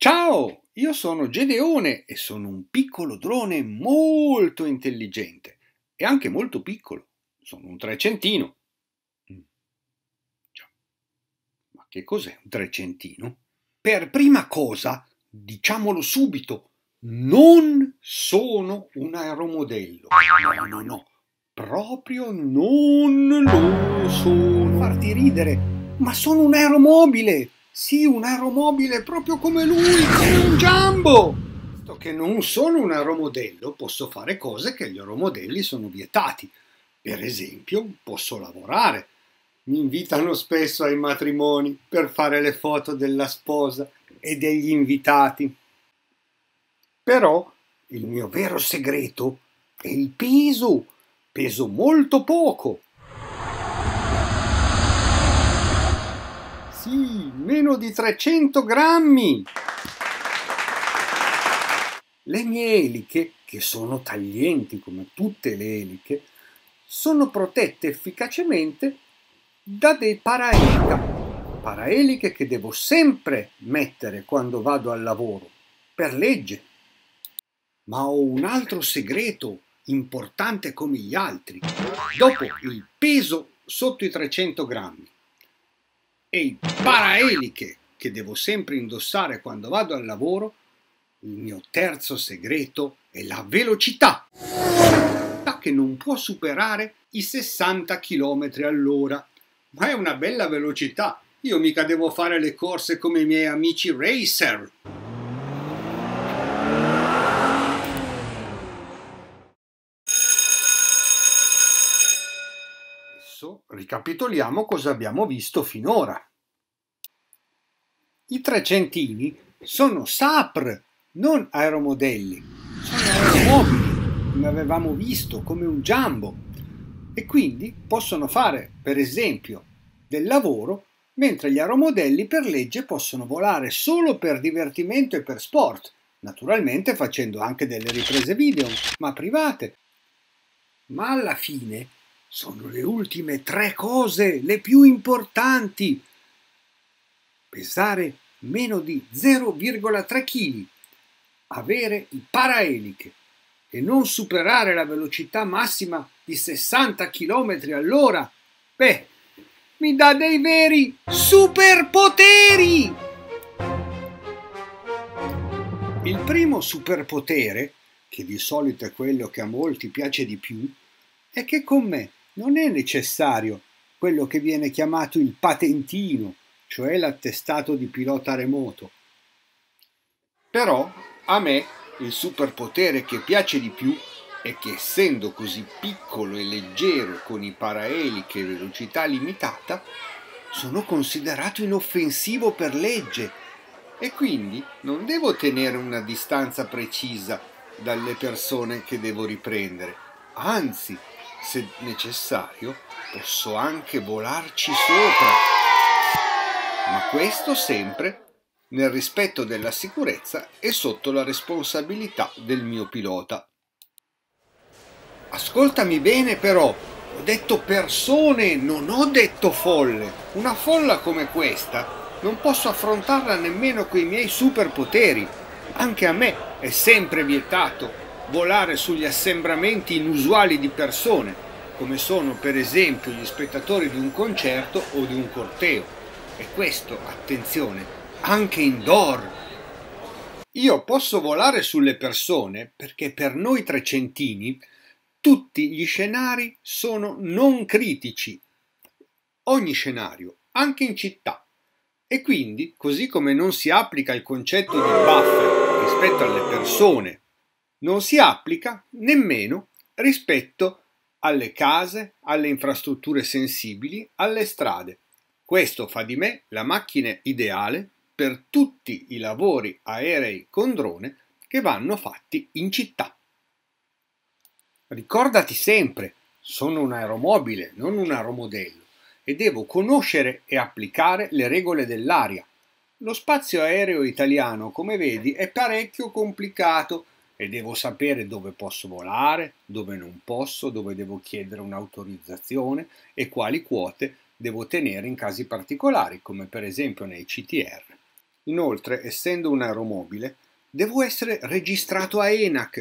Ciao, io sono Gedeone e sono un piccolo drone molto intelligente e anche molto piccolo. Sono un trecentino. Mm. Ma che cos'è un trecentino? Per prima cosa, diciamolo subito, non sono un aeromodello. No, no, no. Proprio non lo sono. Farti ridere, ma sono un aeromobile. Sì, un aeromobile proprio come lui, come un Jumbo. Visto che non sono un aeromodello, posso fare cose che gli aeromodelli sono vietati. Per esempio, posso lavorare. Mi invitano spesso ai matrimoni per fare le foto della sposa e degli invitati. Però il mio vero segreto è il peso peso molto poco. Sì, meno di 300 grammi. Le mie eliche, che sono taglienti come tutte le eliche, sono protette efficacemente da dei paraelica. Paraeliche che devo sempre mettere quando vado al lavoro, per legge. Ma ho un altro segreto importante come gli altri, dopo il peso sotto i 300 grammi e i paraeliche che devo sempre indossare quando vado al lavoro, il mio terzo segreto è la velocità, che non può superare i 60 km all'ora, ma è una bella velocità. Io mica devo fare le corse come i miei amici racer. Ricapitoliamo cosa abbiamo visto finora. I trecentini sono SAPR, non aeromodelli. Sono aeromobili, come avevamo visto, come un jumbo. E quindi possono fare, per esempio, del lavoro, mentre gli aeromodelli per legge possono volare solo per divertimento e per sport, naturalmente facendo anche delle riprese video, ma private. Ma alla fine sono le ultime tre cose, le più importanti. Pesare meno di 0,3 kg, avere i paraeliche e non superare la velocità massima di 60 km all'ora, beh, mi dà dei veri superpoteri! Il primo superpotere, che di solito è quello che a molti piace di più, è che con me non è necessario quello che viene chiamato il patentino, cioè l'attestato di pilota remoto. Però a me il superpotere che piace di più è che essendo così piccolo e leggero con i paraeliche e velocità limitata, sono considerato inoffensivo per legge e quindi non devo tenere una distanza precisa dalle persone che devo riprendere. Anzi, se necessario, posso anche volarci sopra. Ma questo sempre nel rispetto della sicurezza e sotto la responsabilità del mio pilota. Ascoltami bene però, ho detto persone, non ho detto folle. Una folla come questa non posso affrontarla nemmeno coi miei superpoteri. Anche a me è sempre vietato volare sugli assembramenti inusuali di persone, come sono per esempio gli spettatori di un concerto o di un corteo. E questo, attenzione, anche indoor. Io posso volare sulle persone perché per noi trecentini tutti gli scenari sono non critici. Ogni scenario, anche in città. E quindi, così come non si applica il concetto di buffer rispetto alle persone non si applica nemmeno rispetto alle case, alle infrastrutture sensibili, alle strade. Questo fa di me la macchina ideale per tutti i lavori aerei con drone che vanno fatti in città. Ricordati sempre, sono un aeromobile, non un aeromodello, e devo conoscere e applicare le regole dell'aria. Lo spazio aereo italiano, come vedi, è parecchio complicato e devo sapere dove posso volare, dove non posso, dove devo chiedere un'autorizzazione e quali quote devo tenere in casi particolari, come per esempio nei CTR. Inoltre, essendo un aeromobile, devo essere registrato a ENAC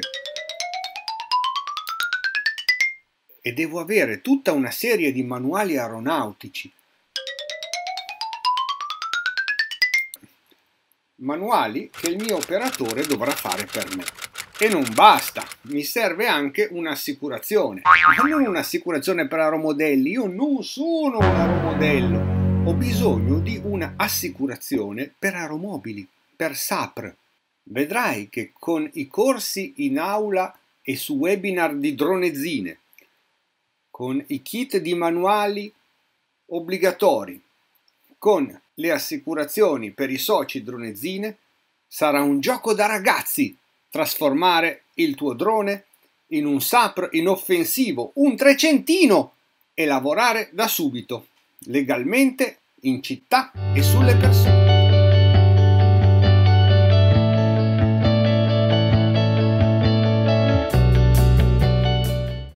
e devo avere tutta una serie di manuali aeronautici. Manuali che il mio operatore dovrà fare per me. E non basta, mi serve anche un'assicurazione. Ma non un'assicurazione per aeromodelli, io non sono un aeromodello. Ho bisogno di un'assicurazione per aeromobili, per SAPR. Vedrai che con i corsi in aula e su webinar di dronezzine, con i kit di manuali obbligatori, con le assicurazioni per i soci dronezzine, sarà un gioco da ragazzi trasformare il tuo drone in un SAPR inoffensivo, un trecentino e lavorare da subito, legalmente, in città e sulle persone.